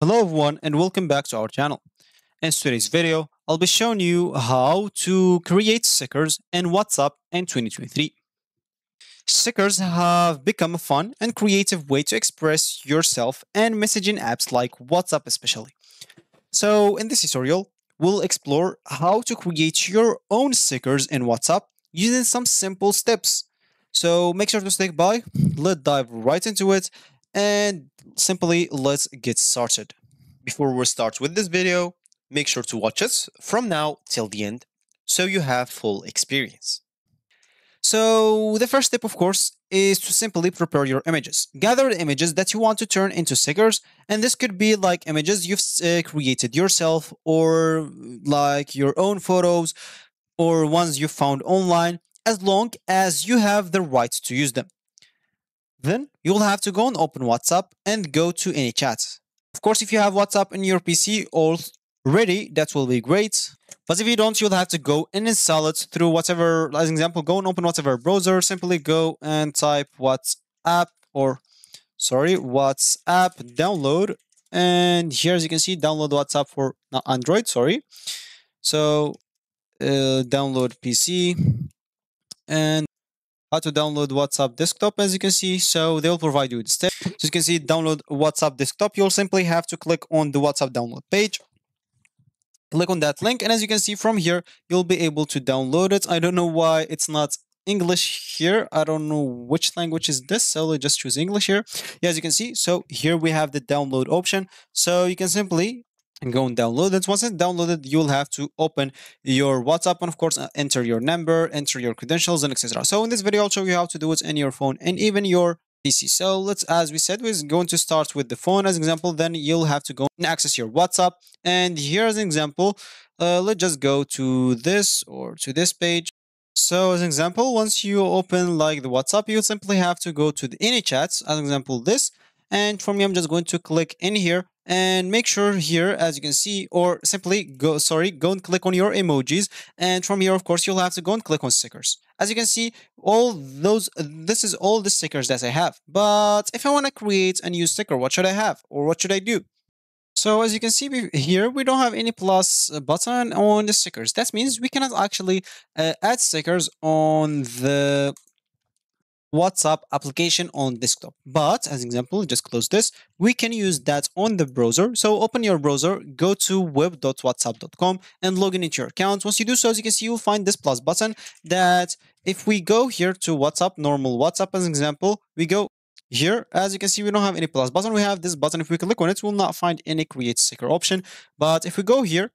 Hello everyone and welcome back to our channel. In today's video, I'll be showing you how to create stickers in WhatsApp in 2023. Stickers have become a fun and creative way to express yourself and messaging apps like WhatsApp especially. So in this tutorial, we'll explore how to create your own stickers in WhatsApp using some simple steps. So make sure to stick by, let's dive right into it and simply let's get started. Before we start with this video, make sure to watch us from now till the end so you have full experience. So the first step, of course, is to simply prepare your images. Gather the images that you want to turn into stickers, and this could be like images you've uh, created yourself or like your own photos or ones you found online, as long as you have the right to use them. Then you'll have to go and open WhatsApp and go to any chat. Of course, if you have WhatsApp in your PC already, that will be great. But if you don't, you'll have to go and install it through whatever, as an example, go and open whatever browser. Simply go and type WhatsApp or, sorry, WhatsApp download. And here, as you can see, download WhatsApp for not Android, sorry. So uh, download PC and how to download WhatsApp desktop as you can see. So they'll provide you with step. So you can see download WhatsApp desktop. You'll simply have to click on the WhatsApp download page. Click on that link and as you can see from here, you'll be able to download it. I don't know why it's not English here. I don't know which language is this, so let's just choose English here. Yeah, as you can see, so here we have the download option. So you can simply and go and download it. Once it's downloaded, you'll have to open your WhatsApp and of course uh, enter your number, enter your credentials and etc. So in this video, I'll show you how to do it in your phone and even your PC. So let's, as we said, we're going to start with the phone as an example. Then you'll have to go and access your WhatsApp. And here's an example, uh, let's just go to this or to this page. So as an example, once you open like the WhatsApp, you simply have to go to the AnyChats, as an example, this. And for me, I'm just going to click in here and make sure here as you can see or simply go sorry go and click on your emojis. And from here of course you'll have to go and click on stickers. As you can see all those this is all the stickers that I have. But if I want to create a new sticker what should I have or what should I do? So as you can see here, we don't have any plus button on the stickers. That means we cannot actually uh, add stickers on the WhatsApp application on desktop. But as an example, just close this. We can use that on the browser. So open your browser, go to web.whatsapp.com and log in into your account. Once you do so, as you can see, you'll find this plus button that if we go here to WhatsApp, normal WhatsApp as an example, we go here, as you can see, we don't have any plus button. We have this button. If we click on it, we'll not find any create sticker option. But if we go here,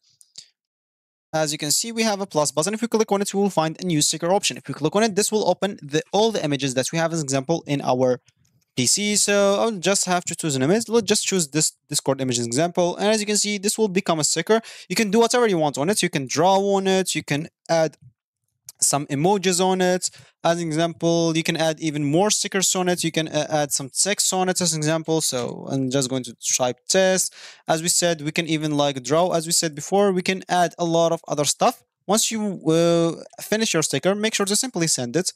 as you can see, we have a plus button. If we click on it, we will find a new sticker option. If we click on it, this will open the, all the images that we have as an example in our PC. So I'll just have to choose an image. Let's just choose this Discord image as example. And as you can see, this will become a sticker. You can do whatever you want on it. You can draw on it. You can add some emojis on it. As an example, you can add even more stickers on it. You can uh, add some text on it as an example. So I'm just going to type test. As we said, we can even like draw. As we said before, we can add a lot of other stuff. Once you uh, finish your sticker, make sure to simply send it.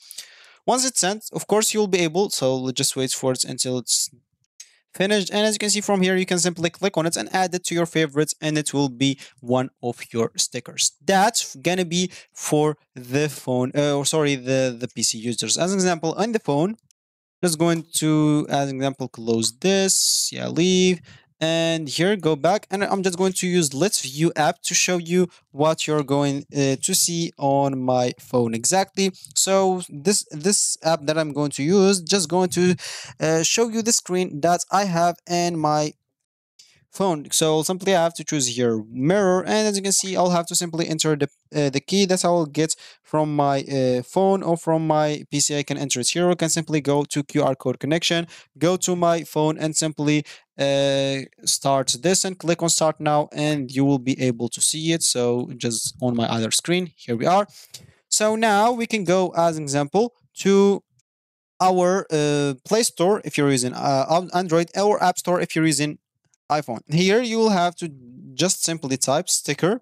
Once it's sent, of course, you'll be able, so just wait for it until it's finished. And as you can see from here you can simply click on it and add it to your favorites and it will be one of your stickers. That's gonna be for the phone uh, or sorry the the pc users. As an example on the phone just going to as an example close this. Yeah leave and here go back and i'm just going to use LetsView app to show you what you're going uh, to see on my phone exactly so this this app that i'm going to use just going to uh, show you the screen that i have in my phone. So simply I have to choose here mirror and as you can see I'll have to simply enter the, uh, the key that's how I'll get from my uh, phone or from my PC I can enter it here. I can simply go to QR code connection, go to my phone and simply uh, start this and click on start now and you will be able to see it. So just on my other screen, here we are. So now we can go as an example to our uh, Play Store if you're using uh, Android or App Store if you're using iPhone. Here you will have to just simply type sticker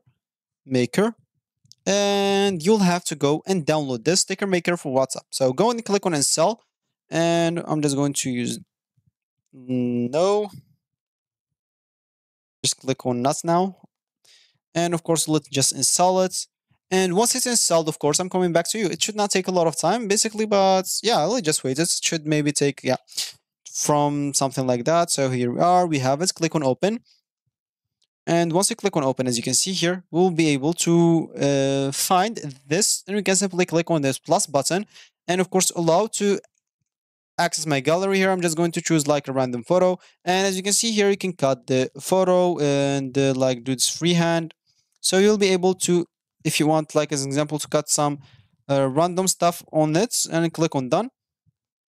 maker and you'll have to go and download this sticker maker for WhatsApp. So go and click on install and I'm just going to use no just click on not now. And of course, let's just install it. And once it's installed, of course, I'm coming back to you. It should not take a lot of time, basically, but yeah, I'll just wait. It should maybe take, yeah, from something like that. So here we are, we have it. Click on open. And once you click on open, as you can see here, we'll be able to uh, find this and we can simply click on this plus button and of course allow to access my gallery here. I'm just going to choose like a random photo. And as you can see here, you can cut the photo and uh, like do this freehand. So you'll be able to, if you want like as an example, to cut some uh, random stuff on it and click on done.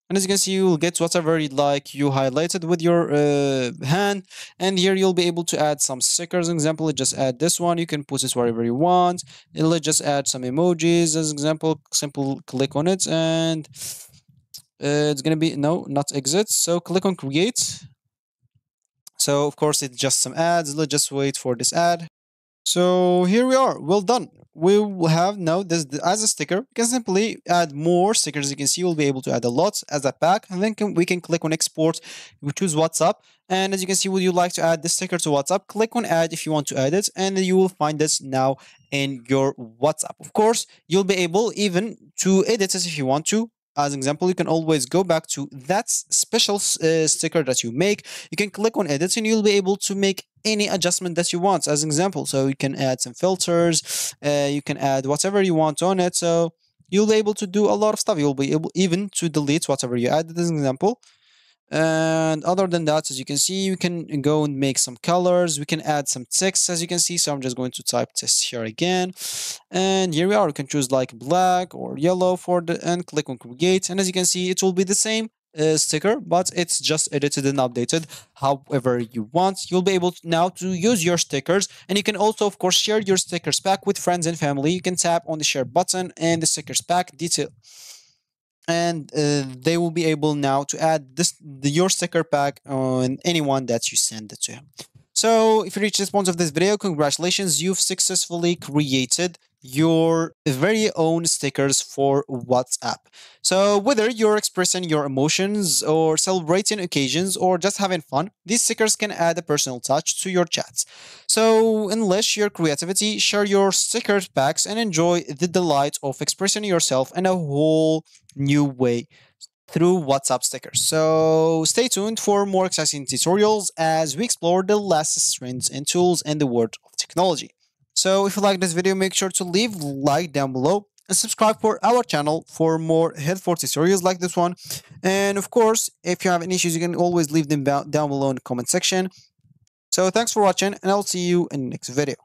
And as you can see, you will get whatever you like you highlighted with your uh, hand. And here you'll be able to add some stickers. Example, just add this one. You can put this wherever you want. It'll just add some emojis as example. Simple click on it and uh, it's going to be, no, not exit. So click on create. So of course, it's just some ads. Let's just wait for this ad. So here we are. Well done we will have now this as a sticker. We can simply add more stickers. You can see we'll be able to add a lot as a pack, and then can, we can click on export. We choose WhatsApp, and as you can see, would you like to add this sticker to WhatsApp? Click on add if you want to add it, and you will find this now in your WhatsApp. Of course, you'll be able even to edit it if you want to as an example, you can always go back to that special uh, sticker that you make. You can click on edit and you'll be able to make any adjustment that you want as an example. So you can add some filters, uh, you can add whatever you want on it. So you'll be able to do a lot of stuff. You'll be able even to delete whatever you added as an example. And other than that, as you can see, you can go and make some colors. We can add some text, as you can see. So I'm just going to type text here again. And here we are. You can choose like black or yellow for the and click on create. And as you can see, it will be the same uh, sticker, but it's just edited and updated however you want. You'll be able to now to use your stickers. And you can also, of course, share your stickers pack with friends and family. You can tap on the share button and the stickers pack detail and uh, they will be able now to add this the, your sticker pack on anyone that you send it to. So if you reach this point of this video, congratulations, you've successfully created your very own stickers for WhatsApp. So whether you're expressing your emotions or celebrating occasions or just having fun, these stickers can add a personal touch to your chats. So unleash your creativity, share your sticker packs, and enjoy the delight of expressing yourself in a whole new way through WhatsApp stickers. So stay tuned for more exciting tutorials as we explore the latest trends and tools in the world of technology. So if you like this video, make sure to leave like down below and subscribe for our channel for more helpful tutorials like this one. And of course, if you have any issues, you can always leave them down below in the comment section. So thanks for watching and I'll see you in the next video.